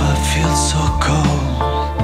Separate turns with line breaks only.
I feel so cold.